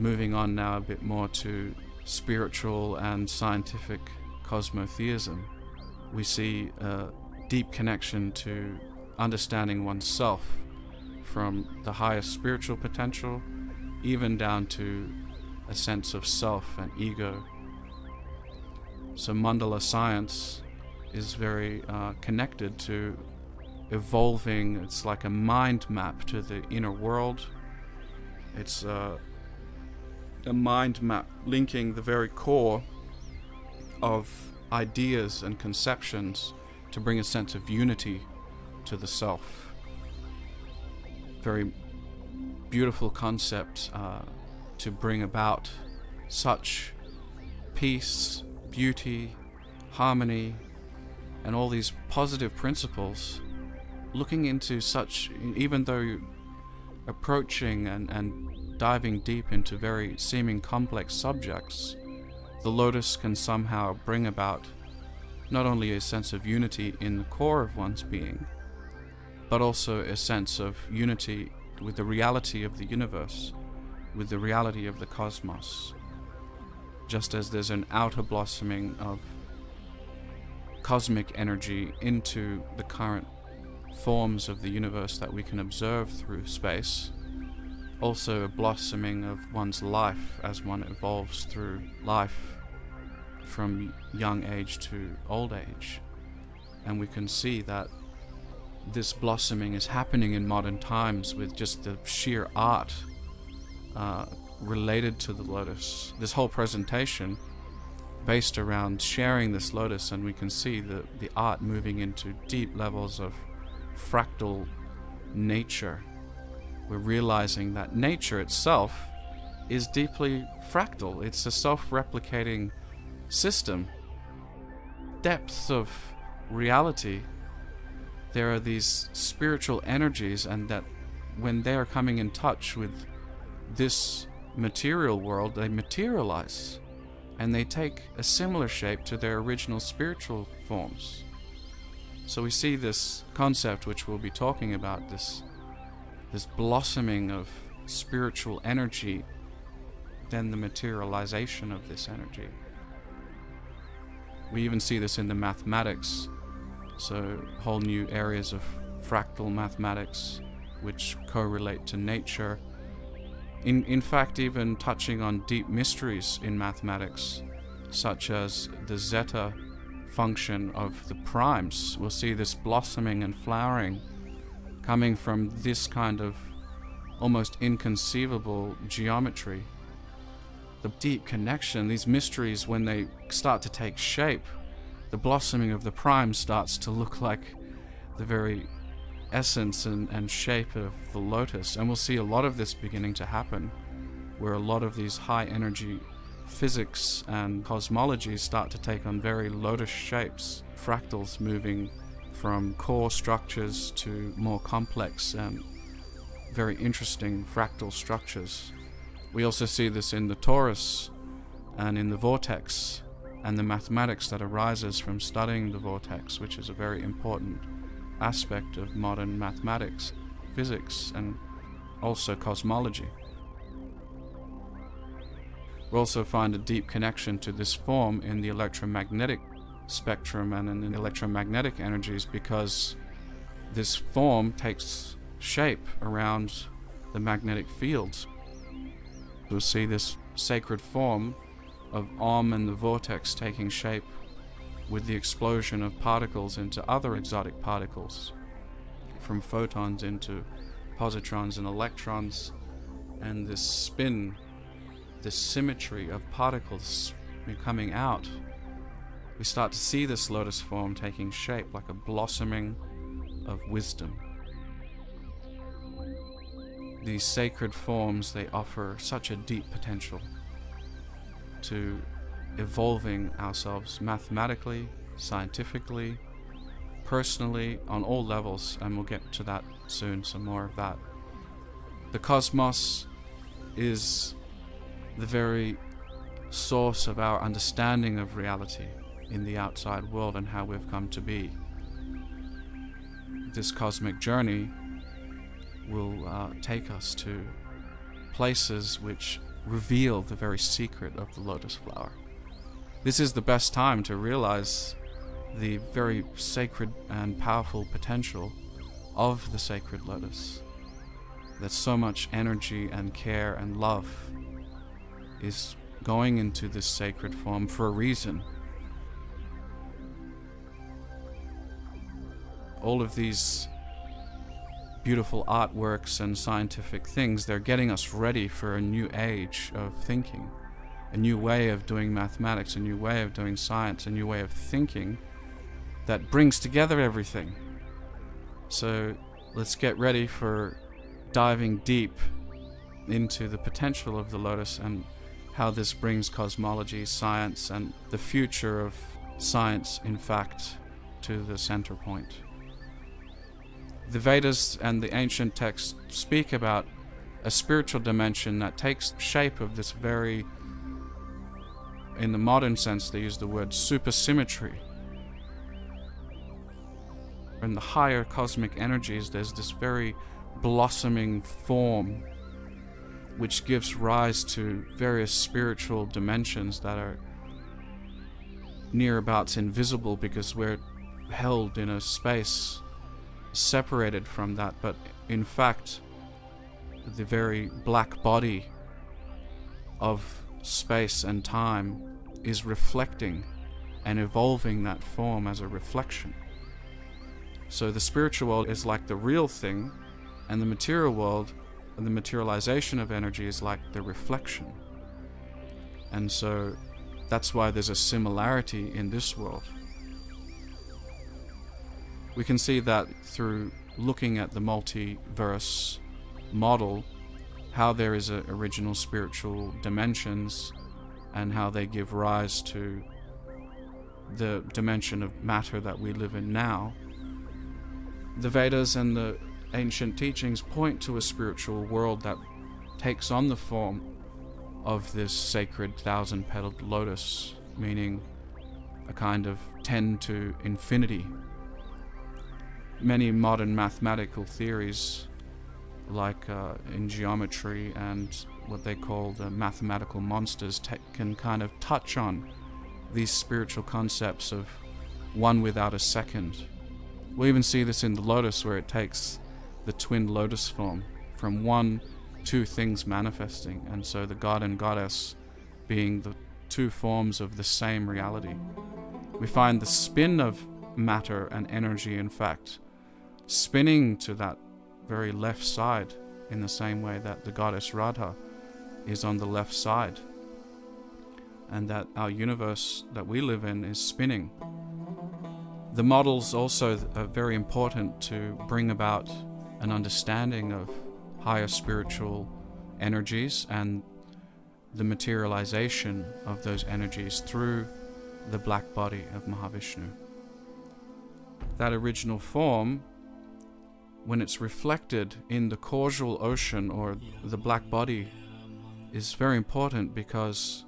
moving on now a bit more to spiritual and scientific cosmotheism, we see a deep connection to understanding oneself from the highest spiritual potential even down to a sense of self and ego. So, mandala science is very uh, connected to evolving, it's like a mind map to the inner world. It's uh, a mind map linking the very core of ideas and conceptions to bring a sense of unity to the self. Very beautiful concept uh, to bring about such peace, beauty, harmony, and all these positive principles. Looking into such, even though approaching and, and diving deep into very seeming complex subjects, the lotus can somehow bring about not only a sense of unity in the core of one's being, but also a sense of unity with the reality of the universe, with the reality of the cosmos. Just as there's an outer blossoming of cosmic energy into the current forms of the universe that we can observe through space, also a blossoming of one's life as one evolves through life from young age to old age. And we can see that this blossoming is happening in modern times with just the sheer art uh, related to the lotus. This whole presentation based around sharing this lotus, and we can see the, the art moving into deep levels of fractal nature. We're realizing that nature itself is deeply fractal, it's a self replicating system. Depths of reality there are these spiritual energies, and that when they are coming in touch with this material world, they materialize and they take a similar shape to their original spiritual forms. So we see this concept, which we'll be talking about, this, this blossoming of spiritual energy, then the materialization of this energy. We even see this in the mathematics so whole new areas of fractal mathematics which correlate to nature. In, in fact, even touching on deep mysteries in mathematics, such as the zeta function of the primes. We'll see this blossoming and flowering coming from this kind of almost inconceivable geometry. The deep connection, these mysteries, when they start to take shape, the blossoming of the prime starts to look like the very essence and, and shape of the lotus. And we'll see a lot of this beginning to happen, where a lot of these high energy physics and cosmology start to take on very lotus shapes, fractals moving from core structures to more complex and very interesting fractal structures. We also see this in the torus and in the vortex and the mathematics that arises from studying the vortex, which is a very important aspect of modern mathematics, physics, and also cosmology. We also find a deep connection to this form in the electromagnetic spectrum and in electromagnetic energies because this form takes shape around the magnetic fields. We'll see this sacred form of Om and the vortex taking shape with the explosion of particles into other exotic particles, from photons into positrons and electrons, and this spin, this symmetry of particles coming out. We start to see this lotus form taking shape like a blossoming of wisdom. These sacred forms, they offer such a deep potential to evolving ourselves mathematically, scientifically, personally, on all levels, and we'll get to that soon, some more of that. The cosmos is the very source of our understanding of reality in the outside world and how we've come to be. This cosmic journey will uh, take us to places which reveal the very secret of the lotus flower. This is the best time to realize the very sacred and powerful potential of the sacred lotus. That so much energy and care and love is going into this sacred form for a reason. All of these beautiful artworks and scientific things, they're getting us ready for a new age of thinking, a new way of doing mathematics, a new way of doing science, a new way of thinking that brings together everything. So let's get ready for diving deep into the potential of the lotus and how this brings cosmology, science, and the future of science, in fact, to the center point. The Vedas and the ancient texts speak about a spiritual dimension that takes shape of this very, in the modern sense, they use the word supersymmetry. In the higher cosmic energies, there's this very blossoming form which gives rise to various spiritual dimensions that are nearabouts invisible because we're held in a space separated from that, but in fact, the very black body of space and time is reflecting and evolving that form as a reflection. So the spiritual world is like the real thing, and the material world and the materialization of energy is like the reflection. And so that's why there's a similarity in this world. We can see that through looking at the multiverse model, how there is a original spiritual dimensions and how they give rise to the dimension of matter that we live in now. The Vedas and the ancient teachings point to a spiritual world that takes on the form of this sacred thousand petaled lotus, meaning a kind of 10 to infinity. Many modern mathematical theories, like uh, in geometry and what they call the mathematical monsters, can kind of touch on these spiritual concepts of one without a second. We even see this in the lotus, where it takes the twin lotus form from one, two things manifesting, and so the god and goddess being the two forms of the same reality. We find the spin of matter and energy, in fact, spinning to that very left side in the same way that the goddess Radha is on the left side, and that our universe that we live in is spinning. The models also are very important to bring about an understanding of higher spiritual energies and the materialization of those energies through the black body of Mahavishnu. That original form, when it's reflected in the causal ocean or the black body, is very important because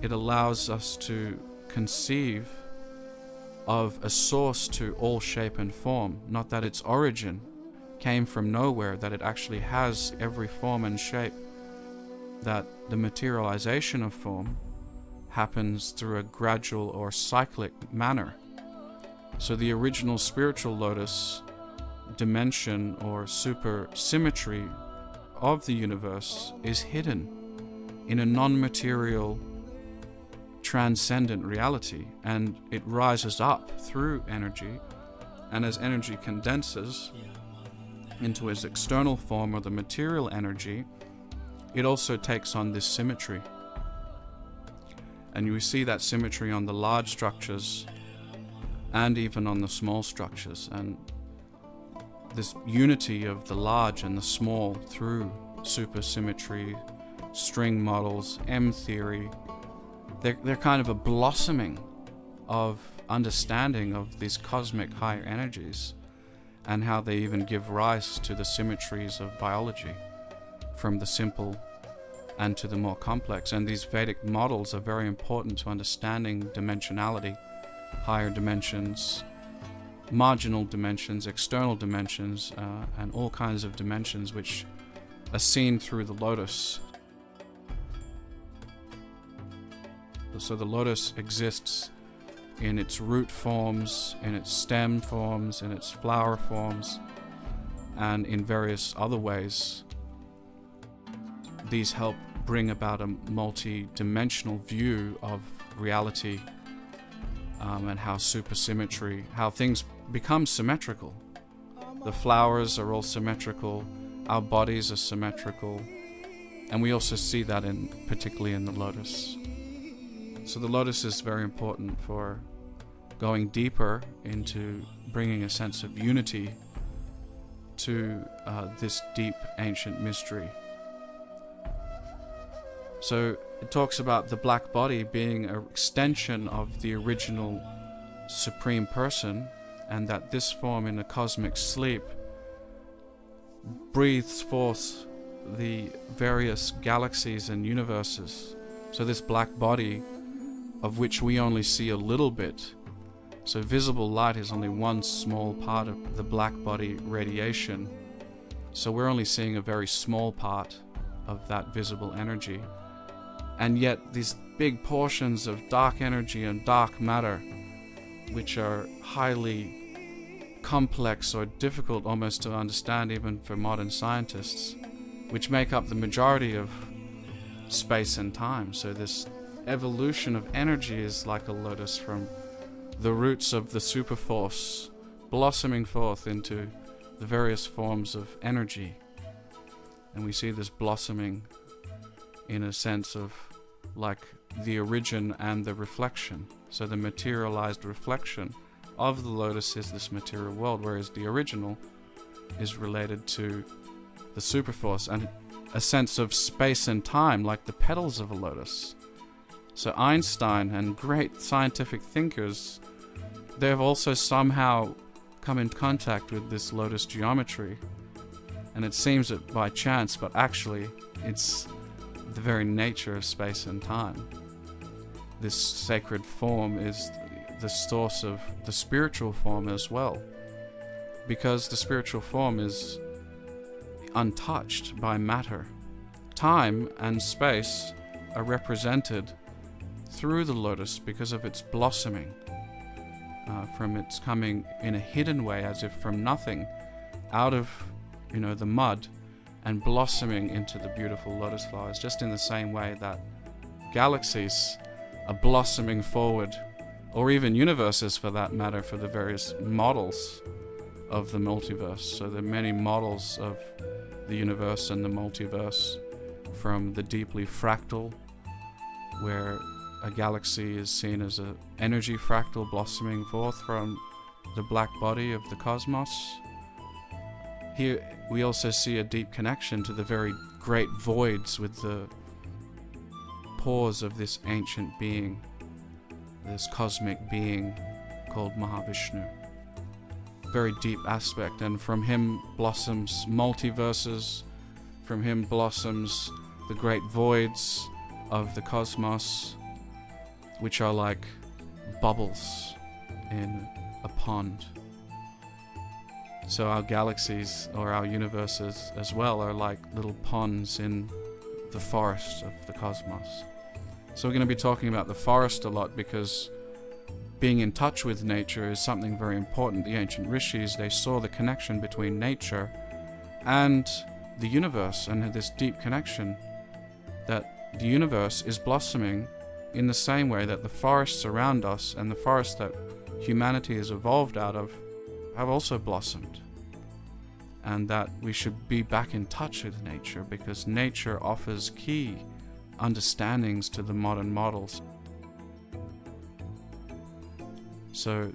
it allows us to conceive of a source to all shape and form, not that its origin came from nowhere, that it actually has every form and shape, that the materialization of form happens through a gradual or cyclic manner. So the original spiritual lotus dimension or super symmetry of the universe is hidden in a non material transcendent reality and it rises up through energy and as energy condenses into its external form or the material energy, it also takes on this symmetry. And you see that symmetry on the large structures and even on the small structures. And this unity of the large and the small through supersymmetry, string models, M theory, they're, they're kind of a blossoming of understanding of these cosmic higher energies and how they even give rise to the symmetries of biology from the simple and to the more complex. And these Vedic models are very important to understanding dimensionality, higher dimensions, marginal dimensions, external dimensions, uh, and all kinds of dimensions which are seen through the lotus. So the lotus exists in its root forms, in its stem forms, in its flower forms, and in various other ways. These help bring about a multi dimensional view of reality um, and how supersymmetry, how things become symmetrical. The flowers are all symmetrical, our bodies are symmetrical, and we also see that in particularly in the lotus. So the lotus is very important for going deeper into bringing a sense of unity to uh, this deep ancient mystery. So it talks about the black body being an extension of the original Supreme Person, and that this form in a cosmic sleep breathes forth the various galaxies and universes. So, this black body, of which we only see a little bit, so visible light is only one small part of the black body radiation. So, we're only seeing a very small part of that visible energy. And yet, these big portions of dark energy and dark matter, which are highly complex or difficult almost to understand even for modern scientists, which make up the majority of space and time. So, this evolution of energy is like a lotus from the roots of the superforce blossoming forth into the various forms of energy. And we see this blossoming in a sense of like the origin and the reflection. So, the materialized reflection of the lotus is this material world, whereas the original is related to the superforce and a sense of space and time, like the petals of a lotus. So Einstein and great scientific thinkers, they have also somehow come in contact with this lotus geometry. And it seems that by chance, but actually, it's the very nature of space and time. This sacred form is the source of the spiritual form as well. Because the spiritual form is untouched by matter. Time and space are represented through the lotus because of its blossoming, uh, from its coming in a hidden way, as if from nothing, out of you know the mud, and blossoming into the beautiful lotus flowers. Just in the same way that galaxies are blossoming forward or even universes for that matter, for the various models of the multiverse. So there are many models of the universe and the multiverse, from the deeply fractal, where a galaxy is seen as an energy fractal blossoming forth from the black body of the cosmos. Here we also see a deep connection to the very great voids with the pores of this ancient being this cosmic being called Mahavishnu. Very deep aspect, and from him blossoms multiverses, from him blossoms the great voids of the cosmos, which are like bubbles in a pond. So our galaxies or our universes as well are like little ponds in the forest of the cosmos. So we're going to be talking about the forest a lot because being in touch with nature is something very important. The ancient rishis, they saw the connection between nature and the universe and this deep connection that the universe is blossoming in the same way that the forests around us and the forests that humanity has evolved out of have also blossomed. And that we should be back in touch with nature because nature offers key understandings to the modern models. So,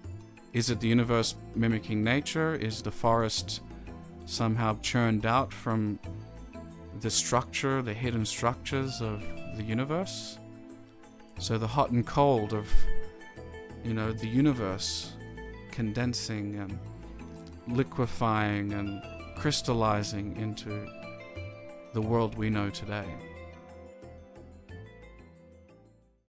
is it the universe mimicking nature? Is the forest somehow churned out from the structure, the hidden structures of the universe? So, the hot and cold of, you know, the universe condensing and liquefying and crystallizing into the world we know today.